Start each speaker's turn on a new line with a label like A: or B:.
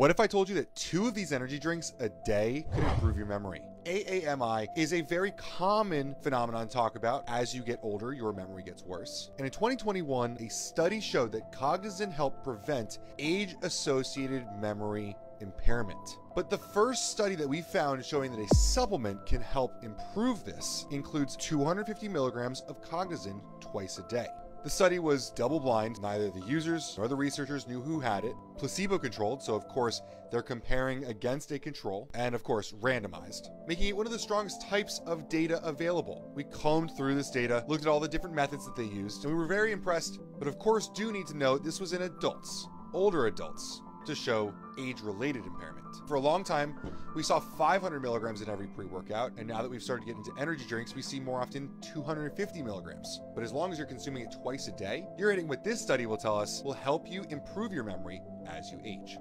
A: What if I told you that two of these energy drinks a day could improve your memory? AAMI is a very common phenomenon to talk about. As you get older, your memory gets worse. And in 2021, a study showed that Cognizin helped prevent age associated memory impairment. But the first study that we found showing that a supplement can help improve this includes 250 milligrams of Cognizin twice a day. The study was double blind, neither the users nor the researchers knew who had it, placebo controlled, so of course they're comparing against a control, and of course randomized, making it one of the strongest types of data available. We combed through this data, looked at all the different methods that they used, and we were very impressed, but of course do need to note this was in adults, older adults, to show age related impairment. For a long time, we saw 500 milligrams in every pre workout, and now that we've started to get into energy drinks, we see more often 250 milligrams. But as long as you're consuming it twice a day, you're hitting what this study will tell us will help you improve your memory as you age.